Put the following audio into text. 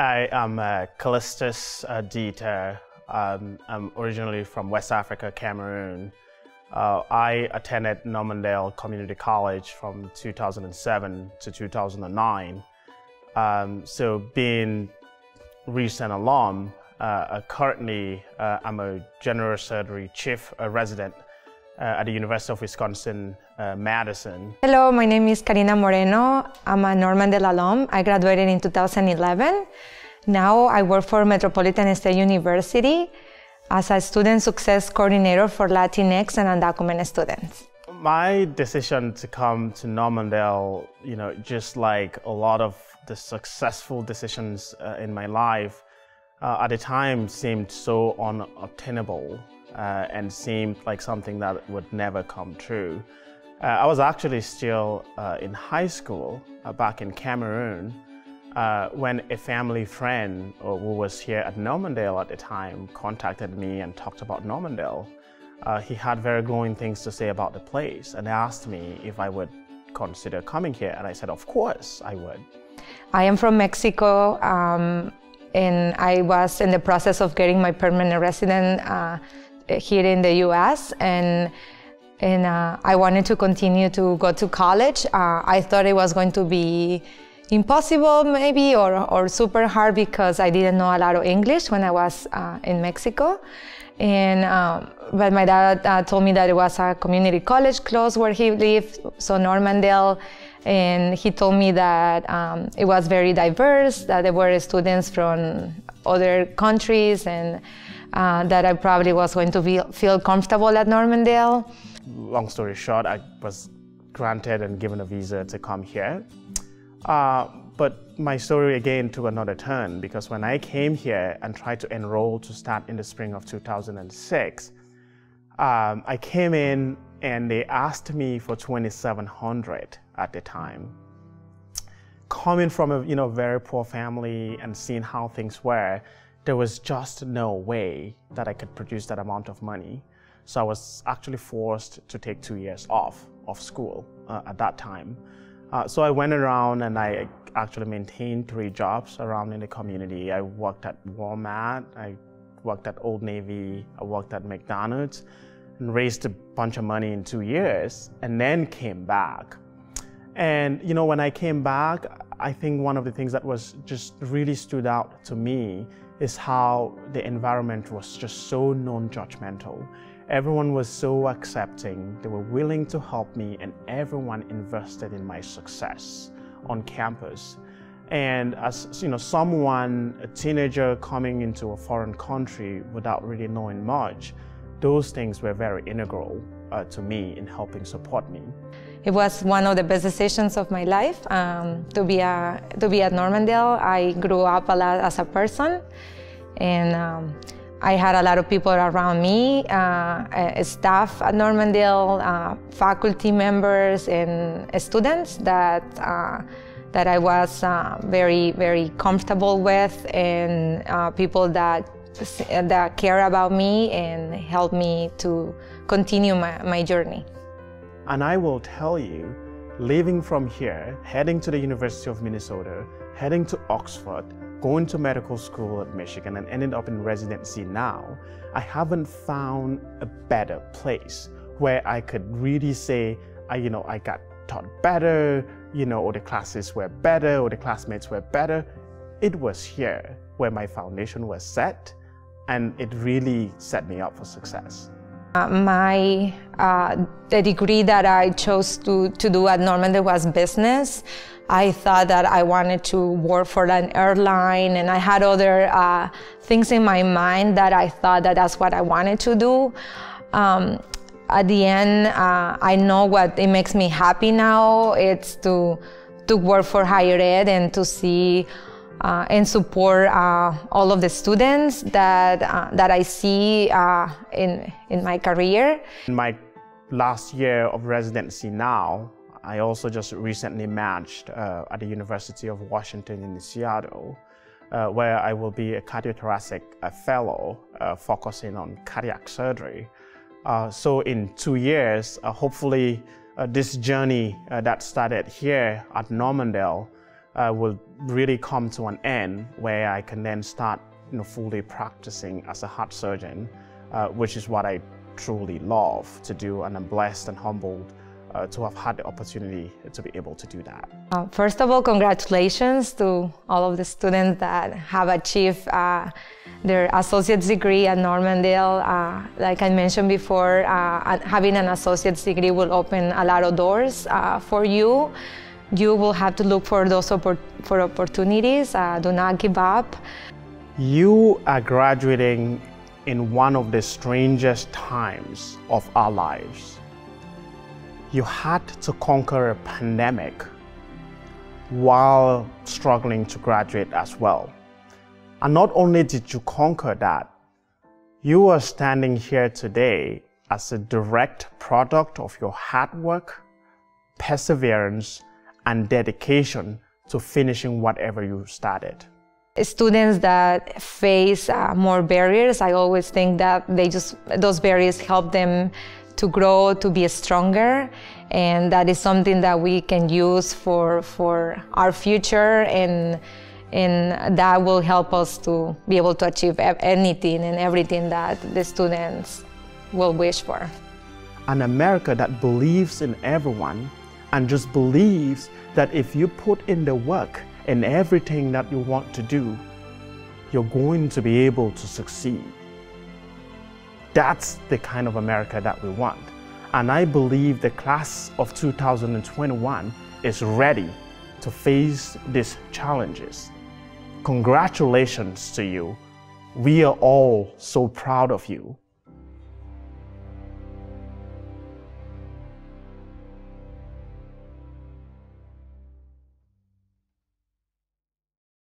I am uh, Callistus uh, Ditah. Um, I'm originally from West Africa, Cameroon. Uh, I attended Normandale Community College from 2007 to 2009. Um, so being recent alum, uh, currently uh, I'm a general surgery chief resident at the University of Wisconsin, uh, Madison. Hello, my name is Karina Moreno. I'm a Normandale alum. I graduated in 2011. Now I work for Metropolitan State University as a student success coordinator for Latinx and undocumented students. My decision to come to Normandale, you know, just like a lot of the successful decisions uh, in my life, uh, at the time seemed so unobtainable uh, and seemed like something that would never come true. Uh, I was actually still uh, in high school uh, back in Cameroon uh, when a family friend who was here at Normandale at the time contacted me and talked about Normandale. he had very glowing things to say about the place and asked me if I would consider coming here and I said of course I would. I am from Mexico um, and I was in the process of getting my permanent resident uh, here in the US and and uh, I wanted to continue to go to college. Uh, I thought it was going to be impossible maybe or, or super hard because I didn't know a lot of English when I was uh, in Mexico. And um, but my dad uh, told me that it was a community college close where he lived, so Normandale. And he told me that um, it was very diverse, that there were students from other countries, and uh, that I probably was going to be, feel comfortable at Normandale. Long story short, I was granted and given a visa to come here. Uh, but my story again took another turn because when I came here and tried to enroll to start in the spring of 2006, um, I came in and they asked me for 2,700 at the time. Coming from a you know very poor family and seeing how things were, there was just no way that I could produce that amount of money. So I was actually forced to take two years off of school uh, at that time. Uh, so I went around and I actually maintained three jobs around in the community. I worked at Walmart, I worked at Old Navy, I worked at McDonald's, and raised a bunch of money in two years, and then came back. And you know, when I came back, I think one of the things that was just really stood out to me is how the environment was just so non-judgmental. Everyone was so accepting, they were willing to help me, and everyone invested in my success on campus. And as you know, someone, a teenager coming into a foreign country without really knowing much, those things were very integral uh, to me in helping support me. It was one of the best decisions of my life um, to be a, to be at Normandale. I grew up a lot as a person, and um, I had a lot of people around me, uh, staff at Normandale, uh, faculty members, and students that uh, that I was uh, very very comfortable with, and uh, people that that care about me and help me to continue my, my journey. And I will tell you, leaving from here, heading to the University of Minnesota, heading to Oxford, going to medical school at Michigan and ending up in residency now, I haven't found a better place where I could really say, I, you know, I got taught better, you know, or the classes were better, or the classmates were better. It was here where my foundation was set, and it really set me up for success. Uh, my uh, the degree that I chose to, to do at Normandy was business. I thought that I wanted to work for an airline and I had other uh, things in my mind that I thought that that's what I wanted to do. Um, at the end, uh, I know what it makes me happy now. It's to, to work for higher ed and to see uh, and support uh, all of the students that, uh, that I see uh, in, in my career. In my last year of residency now, I also just recently matched uh, at the University of Washington in Seattle, uh, where I will be a cardiothoracic fellow focusing on cardiac surgery. so in two years, hopefully this journey that started here at Normandale uh, will really come to an end where I can then start you know, fully practicing as a heart surgeon, uh, which is what I truly love to do, and I'm blessed and humbled uh, to have had the opportunity to be able to do that. Uh, first of all, congratulations to all of the students that have achieved uh, their associate's degree at Normandale. Uh, like I mentioned before, uh, having an associate's degree will open a lot of doors uh, for you. You will have to look for those oppor for opportunities. Uh, do not give up. You are graduating in one of the strangest times of our lives you had to conquer a pandemic while struggling to graduate as well. And not only did you conquer that, you are standing here today as a direct product of your hard work, perseverance, and dedication to finishing whatever you started. Students that face uh, more barriers, I always think that they just those barriers help them to grow, to be stronger. And that is something that we can use for, for our future and, and that will help us to be able to achieve anything and everything that the students will wish for. An America that believes in everyone and just believes that if you put in the work in everything that you want to do, you're going to be able to succeed. That's the kind of America that we want. And I believe the class of 2021 is ready to face these challenges. Congratulations to you. We are all so proud of you.